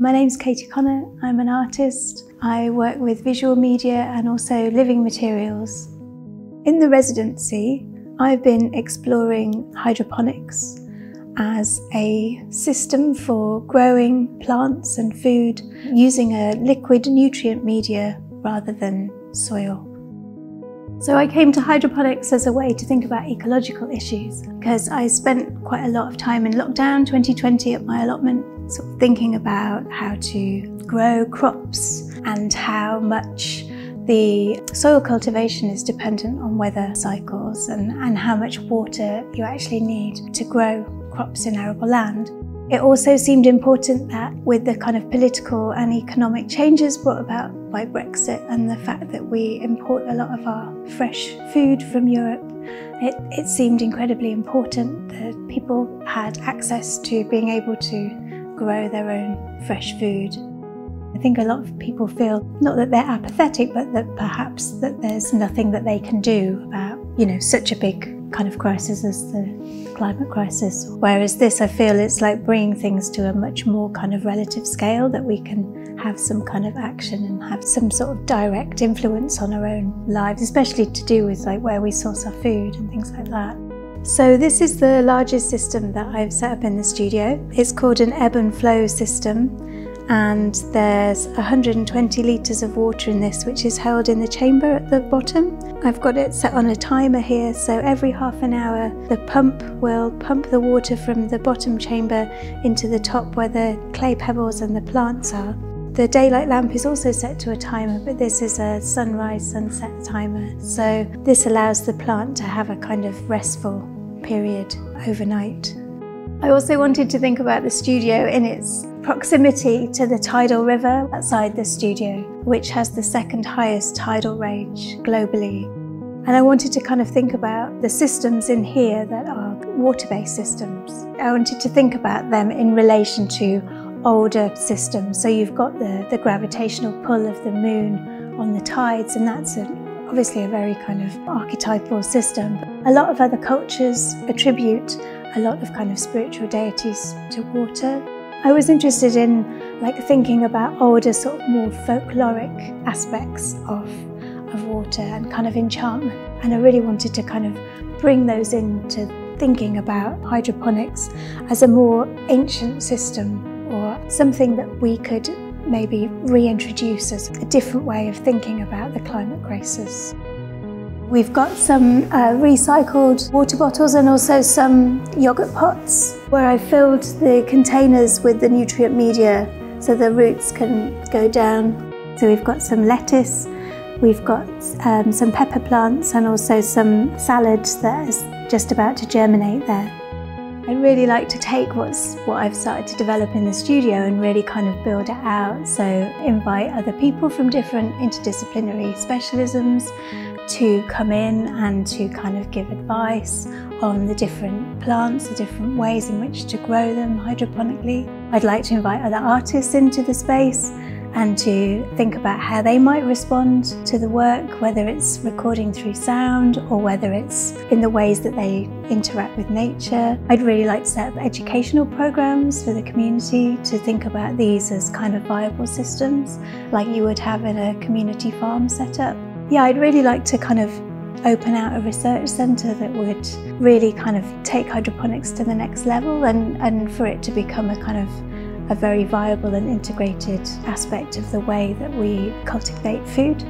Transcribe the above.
My name's Katy Connor, I'm an artist. I work with visual media and also living materials. In the residency, I've been exploring hydroponics as a system for growing plants and food using a liquid nutrient media rather than soil. So I came to hydroponics as a way to think about ecological issues because I spent quite a lot of time in lockdown 2020 at my allotment sort of thinking about how to grow crops and how much the soil cultivation is dependent on weather cycles and, and how much water you actually need to grow crops in arable land. It also seemed important that with the kind of political and economic changes brought about by Brexit and the fact that we import a lot of our fresh food from Europe, it, it seemed incredibly important that people had access to being able to grow their own fresh food. I think a lot of people feel not that they're apathetic, but that perhaps that there's nothing that they can do about, you know, such a big kind of crisis as the climate crisis. Whereas this, I feel it's like bringing things to a much more kind of relative scale that we can have some kind of action and have some sort of direct influence on our own lives, especially to do with like where we source our food and things like that. So this is the largest system that I've set up in the studio. It's called an ebb and flow system and there's 120 litres of water in this which is held in the chamber at the bottom. I've got it set on a timer here so every half an hour the pump will pump the water from the bottom chamber into the top where the clay pebbles and the plants are. The daylight lamp is also set to a timer but this is a sunrise sunset timer so this allows the plant to have a kind of restful period overnight. I also wanted to think about the studio in its proximity to the tidal river outside the studio, which has the second highest tidal range globally. And I wanted to kind of think about the systems in here that are water-based systems. I wanted to think about them in relation to older systems. So you've got the, the gravitational pull of the moon on the tides, and that's a, obviously a very kind of archetypal system. A lot of other cultures attribute a lot of kind of spiritual deities to water. I was interested in like thinking about older sort of more folkloric aspects of, of water and kind of enchantment. And I really wanted to kind of bring those into thinking about hydroponics as a more ancient system or something that we could maybe reintroduce as a different way of thinking about the climate crisis. We've got some uh, recycled water bottles and also some yoghurt pots where I filled the containers with the nutrient media so the roots can go down. So we've got some lettuce, we've got um, some pepper plants and also some salad that is just about to germinate there. I really like to take what's what I've started to develop in the studio and really kind of build it out. So invite other people from different interdisciplinary specialisms to come in and to kind of give advice on the different plants, the different ways in which to grow them hydroponically. I'd like to invite other artists into the space and to think about how they might respond to the work, whether it's recording through sound or whether it's in the ways that they interact with nature. I'd really like to set up educational programs for the community to think about these as kind of viable systems like you would have in a community farm setup. Yeah, I'd really like to kind of open out a research centre that would really kind of take hydroponics to the next level and, and for it to become a kind of a very viable and integrated aspect of the way that we cultivate food.